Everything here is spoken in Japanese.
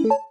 you